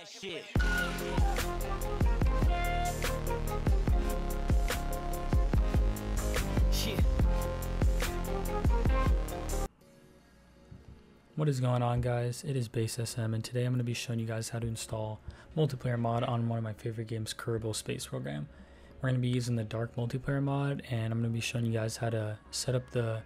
that shit. Shit. What is going on guys? It is Base SM and today I'm going to be showing you guys how to install multiplayer mod on one of my favorite games, Kerbal Space Program. We're going to be using the dark multiplayer mod and I'm going to be showing you guys how to set up the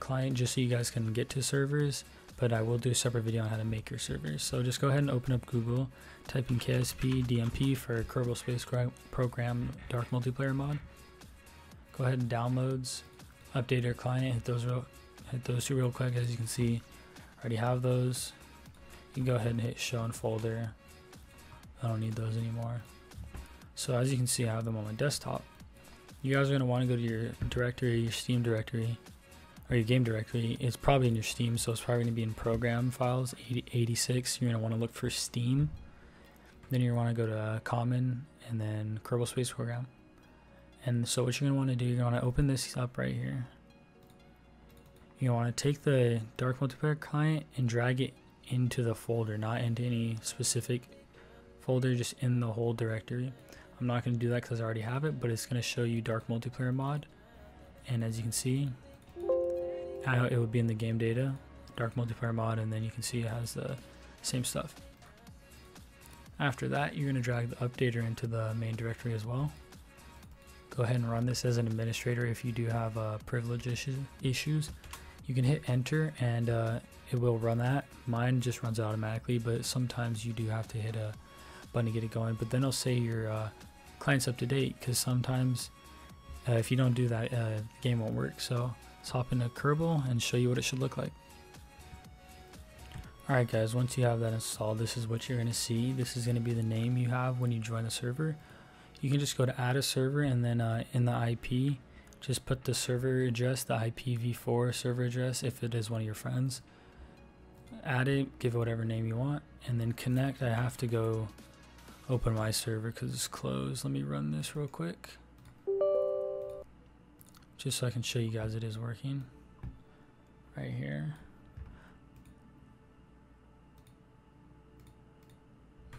client just so you guys can get to servers but I will do a separate video on how to make your servers. So just go ahead and open up Google, type in KSP DMP for Kerbal Space Program Dark Multiplayer mod. Go ahead and downloads, update your client, hit those real, hit those two real quick as you can see. I already have those. You can go ahead and hit show in folder. I don't need those anymore. So as you can see, I have them on my desktop. You guys are going to want to go to your directory, your Steam directory, or your game directory, it's probably in your Steam, so it's probably going to be in program files 80, 86. You're going to want to look for Steam. Then you want to go to uh, Common and then Kerbal Space Program. And so what you're going to want to do, you're going to open this up right here. You want to take the Dark Multiplayer client and drag it into the folder, not into any specific folder, just in the whole directory. I'm not going to do that because I already have it, but it's going to show you Dark Multiplayer mod. And as you can see, it would be in the game data, dark multiplayer mod, and then you can see it has the same stuff. After that, you're going to drag the updater into the main directory as well. Go ahead and run this as an administrator if you do have uh, privilege issue, issues. You can hit enter and uh, it will run that. Mine just runs automatically, but sometimes you do have to hit a button to get it going. But then it'll say your uh, client's up to date because sometimes uh, if you don't do that, uh, the game won't work. So Let's hop into Kerbal and show you what it should look like. Alright guys, once you have that installed, this is what you're going to see. This is going to be the name you have when you join the server. You can just go to add a server and then uh, in the IP, just put the server address, the IPv4 server address if it is one of your friends. Add it, give it whatever name you want, and then connect. I have to go open my server because it's closed. Let me run this real quick just so I can show you guys it is working. Right here.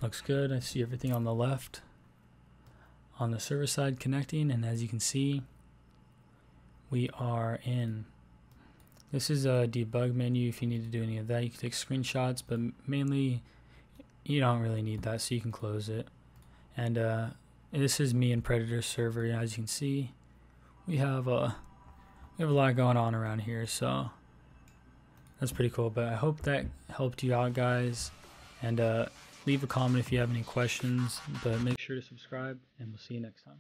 Looks good. I see everything on the left. On the server side connecting and as you can see we are in. This is a debug menu. If you need to do any of that you can take screenshots but mainly you don't really need that so you can close it. And uh, this is me and Predator server as you can see we have a we have a lot going on around here, so that's pretty cool. But I hope that helped you out, guys. And uh, leave a comment if you have any questions. But make sure to subscribe, and we'll see you next time.